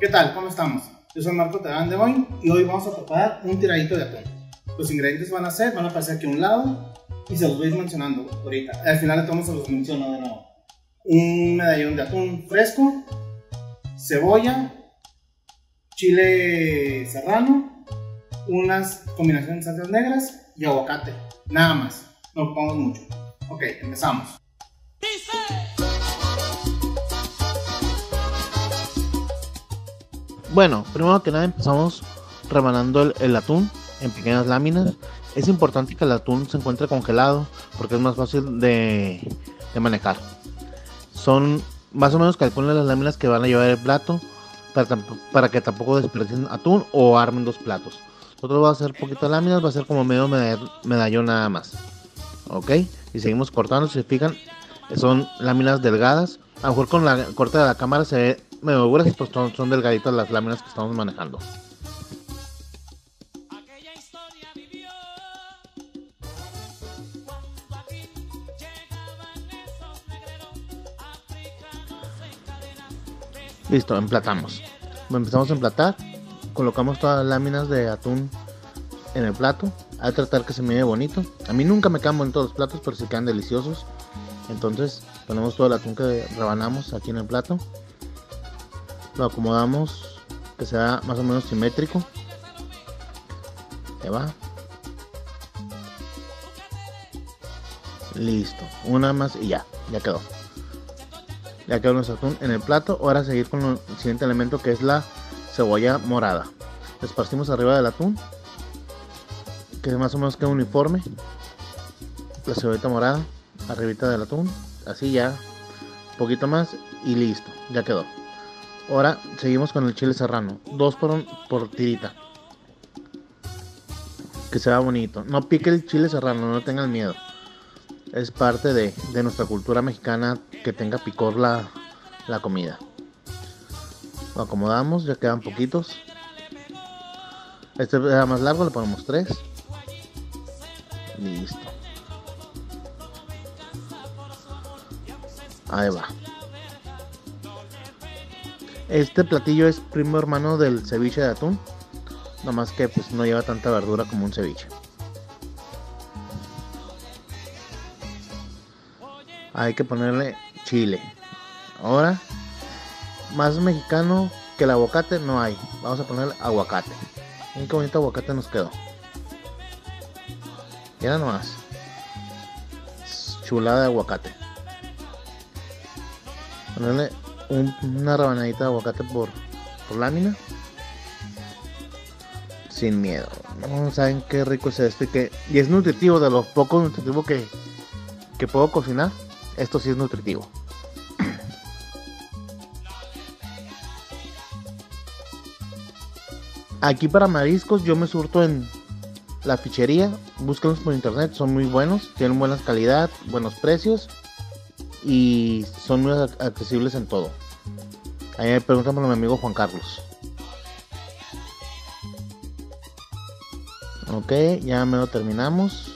¿Qué tal? ¿Cómo estamos? Yo soy Marco Terán de Boing y hoy vamos a preparar un tiradito de atún. Los ingredientes van a ser, van a aparecer aquí a un lado y se los voy a ir mencionando ahorita. Al final de todo se los menciono de nuevo. Un medallón de atún fresco, cebolla, chile serrano, unas combinaciones de salsas negras y aguacate. Nada más. No pongamos mucho. Ok, empezamos. Bueno, primero que nada empezamos rebanando el, atún en pequeñas láminas. Es importante que el atún se encuentre congelado porque es más fácil de, manejar. Son más o menos calculen las láminas que van a llevar el plato para, que tampoco desperdicien atún o armen dos platos. Nosotros va a hacer poquito láminas, va a ser como medio medallón nada más. Ok, y seguimos cortando, si se fijan, son láminas delgadas. A lo mejor con la corte de la cámara se ve medio gruesas, pues son, son delgaditas las láminas que estamos manejando. Listo, emplatamos. Empezamos a emplatar. Colocamos todas las láminas de atún en el plato. A tratar que se vea bonito. A mí nunca me quedan bonitos los platos, pero se quedan deliciosos. Entonces ponemos todo el atún que rebanamos aquí en el plato. Lo acomodamos que sea más o menos simétrico. Ahí va. Listo. Una más y ya. Ya quedó. Ya quedó nuestro atún en el plato. Ahora seguir con el siguiente elemento que es la cebolla morada. Esparcimos arriba del atún. Que más o menos queda uniforme. La cebolla morada. Arribita del atún. Así ya. Un poquito más. Y listo. Ya quedó. Ahora seguimos con el chile serrano. Dos por, por tirita. Que sea bonito. No pique el chile serrano, no tengan miedo. Es parte de, de nuestra cultura mexicana que tenga picor la, la comida. Lo acomodamos, ya quedan poquitos. Este era más largo, le ponemos tres. Listo. Ahí va. Este platillo es primo hermano del ceviche de atún. Nada más que pues no lleva tanta verdura como un ceviche. Hay que ponerle chile. Ahora más mexicano que el aguacate no hay. Vamos a poner aguacate. Miren qué bonito aguacate nos quedó. Mira nomás. Chulada de aguacate. Ponerle una rabanadita de aguacate por, por lámina. Sin miedo. No saben qué rico es esto y, que, y es nutritivo. De los pocos nutritivos que, que puedo cocinar, esto sí es nutritivo. Aquí para mariscos yo me surto en la fichería. Búsquenlos por internet, son muy buenos. Tienen buena calidad, buenos precios. Y son muy accesibles en todo. Ahí me preguntan por mi amigo Juan Carlos. Ok, ya me lo terminamos.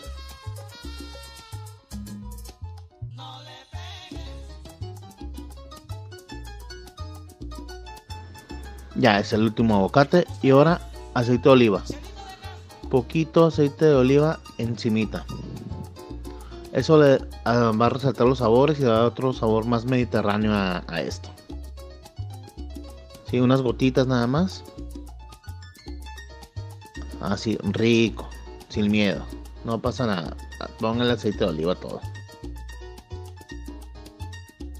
Ya es el último aguacate. Y ahora aceite de oliva. Poquito aceite de oliva encimita. Eso le ah, va a resaltar los sabores y da otro sabor más mediterráneo a, esto. Sí, unas gotitas nada más. Así, rico, sin miedo. No pasa nada. Pongan el aceite de oliva todo.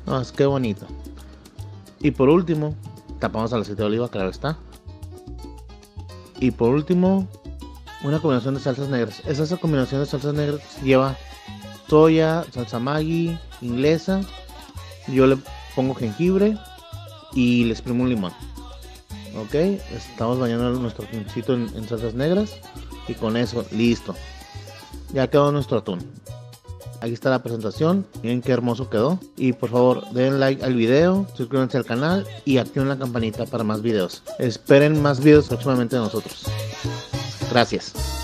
No, es que bonito. Y por último, tapamos al aceite de oliva, claro está. Y por último, una combinación de salsas negras. Esa combinación de salsas negras lleva soya, salsa Maggi, inglesa. Yo le pongo jengibre y le exprimo un limón. Ok, estamos bañando nuestro atuncito en, en salsas negras. Y con eso, listo. Ya quedó nuestro atún. Aquí está la presentación. Miren qué hermoso quedó. Y por favor, den like al video, suscríbanse al canal y activen la campanita para más videos. Esperen más videos próximamente de nosotros. Gracias.